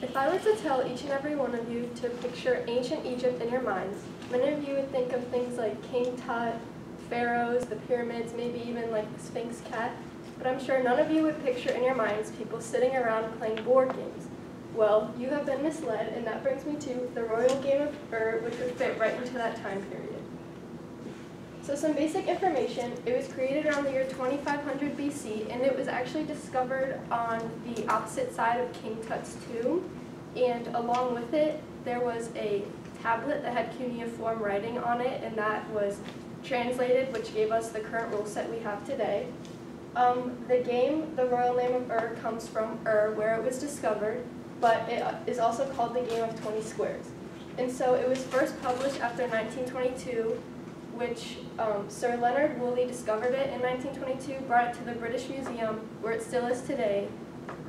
If I were to tell each and every one of you to picture ancient Egypt in your minds, many of you would think of things like King Tut, pharaohs, the pyramids, maybe even like the Sphinx cat, but I'm sure none of you would picture in your minds people sitting around playing board games. Well, you have been misled, and that brings me to the royal game of Ur, which would fit right into that time period. So some basic information, it was created around the year 2500 BC, and it was actually discovered on the opposite side of King Tut's tomb, and along with it, there was a tablet that had cuneiform writing on it, and that was translated, which gave us the current rule set we have today. Um, the game, the royal name of Ur, comes from Ur, where it was discovered, but it is also called the game of 20 squares. And so it was first published after 1922, which um, Sir Leonard Woolley discovered it in 1922, brought it to the British Museum, where it still is today,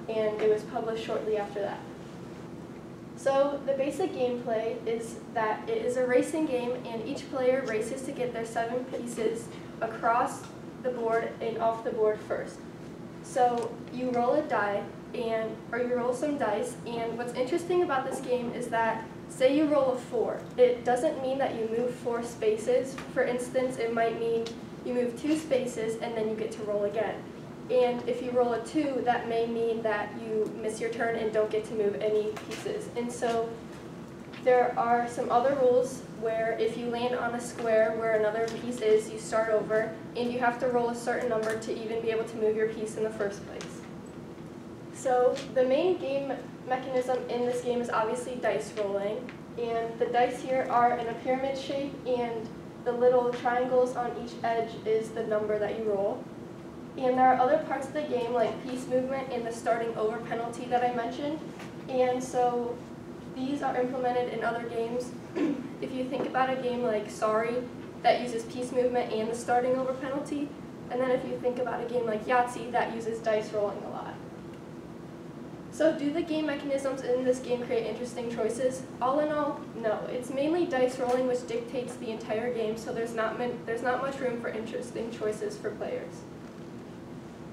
and it was published shortly after that. So the basic gameplay is that it is a racing game, and each player races to get their seven pieces across the board and off the board first. So you roll a die, and or you roll some dice, and what's interesting about this game is that say you roll a four, it doesn't mean that you move four spaces. For instance, it might mean you move two spaces and then you get to roll again. And if you roll a two, that may mean that you miss your turn and don't get to move any pieces. And so there are some other rules where if you land on a square where another piece is, you start over, and you have to roll a certain number to even be able to move your piece in the first place. So the main game mechanism in this game is obviously dice rolling. And the dice here are in a pyramid shape and the little triangles on each edge is the number that you roll. And there are other parts of the game like piece movement and the starting over penalty that I mentioned. And so these are implemented in other games. if you think about a game like Sorry that uses piece movement and the starting over penalty, and then if you think about a game like Yahtzee that uses dice rolling a lot. So do the game mechanisms in this game create interesting choices? All in all, no. It's mainly dice rolling which dictates the entire game, so there's not, there's not much room for interesting choices for players.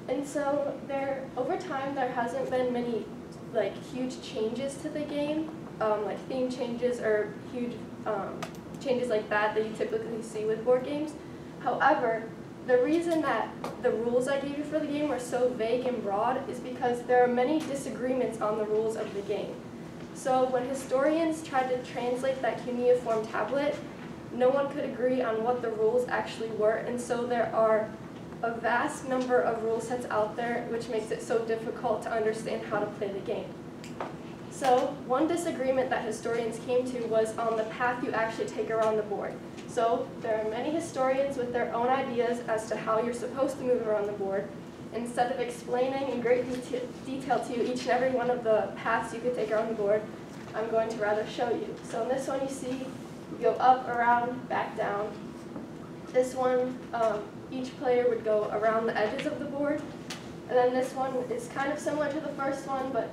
And so there, over time, there hasn't been many like huge changes to the game, um, like theme changes or huge um, changes like that that you typically see with board games. However, the reason that the rules I gave you for the game were so vague and broad is because there are many disagreements on the rules of the game. So when historians tried to translate that cuneiform tablet, no one could agree on what the rules actually were, and so there are a vast number of rule sets out there, which makes it so difficult to understand how to play the game. So one disagreement that historians came to was on the path you actually take around the board. So there are many historians with their own ideas as to how you're supposed to move around the board. Instead of explaining in great detail to you each and every one of the paths you could take around the board, I'm going to rather show you. So in this one you see you go up, around, back, down. This one, um, each player would go around the edges of the board. And then this one is kind of similar to the first one, but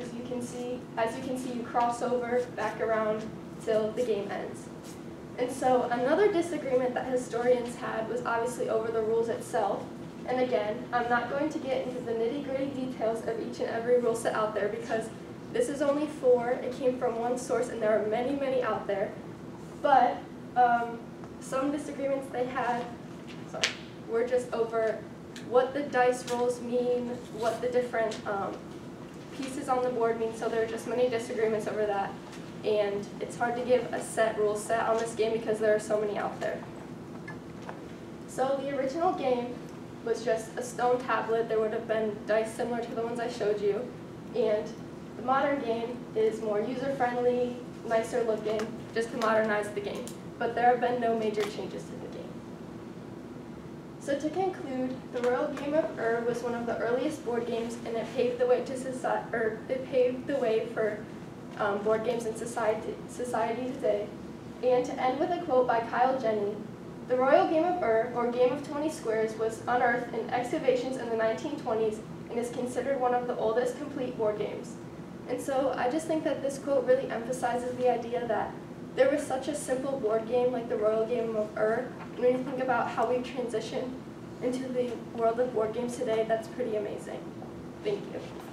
as you can see, as you can see, you cross over, back around, till the game ends. And so another disagreement that historians had was obviously over the rules itself. And again, I'm not going to get into the nitty-gritty details of each and every rule set out there because this is only four. It came from one source and there are many, many out there. But um, some disagreements they had sorry, were just over what the dice rolls mean, what the different um, pieces on the board mean. So there are just many disagreements over that and it's hard to give a set rule set on this game because there are so many out there. So the original game was just a stone tablet. There would have been dice similar to the ones I showed you, and the modern game is more user-friendly, nicer looking, just to modernize the game. But there have been no major changes to game. So to conclude, the Royal Game of Ur was one of the earliest board games, and it paved the way to society, or it paved the way for um, board games in society, society today. And to end with a quote by Kyle Jenney, the Royal Game of Ur, or Game of 20 Squares, was unearthed in excavations in the 1920s and is considered one of the oldest complete board games. And so I just think that this quote really emphasizes the idea that there was such a simple board game like the Royal Game of Ur, when you think about how we've transitioned into the world of board games today, that's pretty amazing. Thank you.